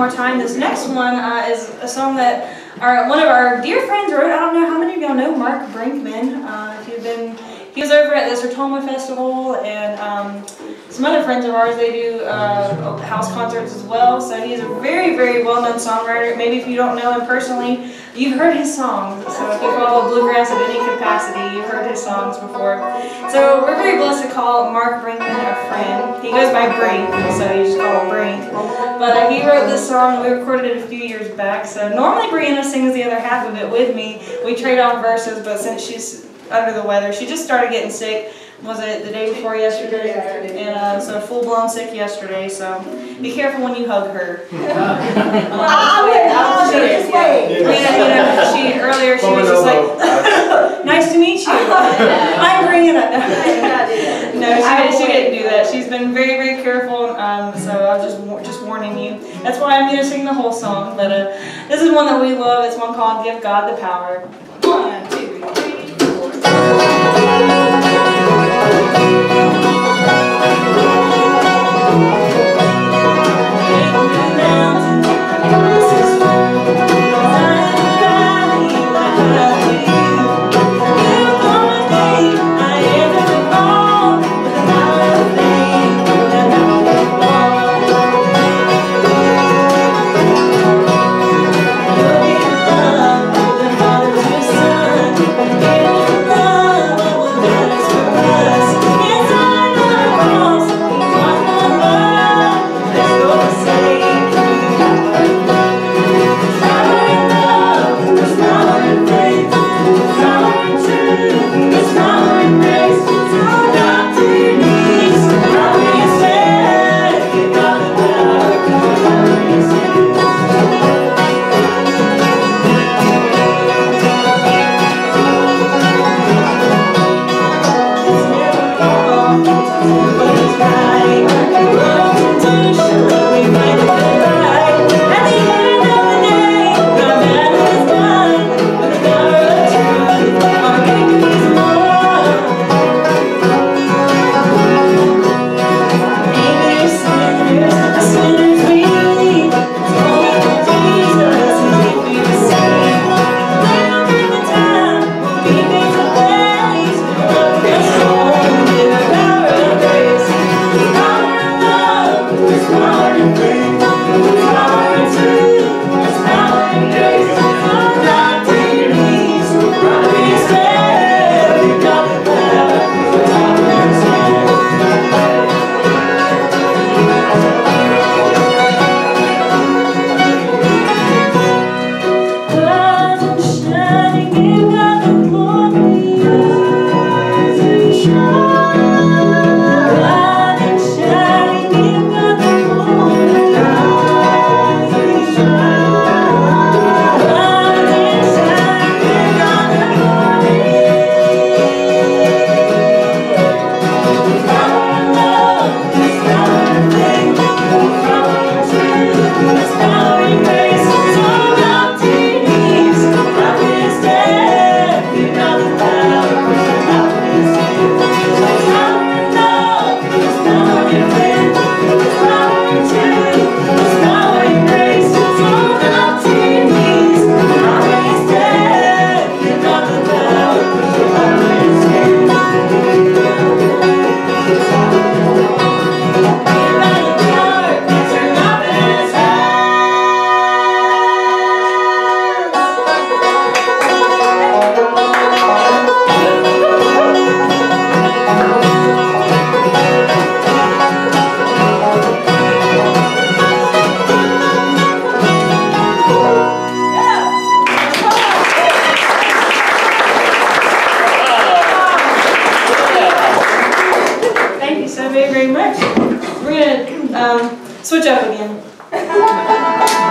more time. This next one uh, is a song that our one of our dear friends wrote. I don't know how many of y'all know Mark Brinkman. Uh, if you've been, he was over at the Sertoma Festival, and um, some other friends of ours. They do uh, house concerts as well. So he's a very, very well-known songwriter. Maybe if you don't know him personally, you've heard his songs. So if you follow bluegrass at any capacity, you've heard his songs before. So we're very blessed to call Mark Brinkman a friend. He goes by Brink, so you just call him Brink. But uh, he wrote this song, we recorded it a few years back. So normally Brianna sings the other half of it with me. We trade off verses, but since she's under the weather, she just started getting sick was it the day before yesterday? And uh, so full blown sick yesterday. So be careful when you hug her. I will. Just wait. Yeah, you know, she earlier she was just like, "Nice to meet you." I'm bringing it. No, she, didn't- she didn't do that. She's been very, very careful. Um, so I was just just warning you. That's why I'm gonna sing the whole song. But uh, this is one that we love. It's one called "Give God the Power." Very, very much. We're gonna um, switch up again.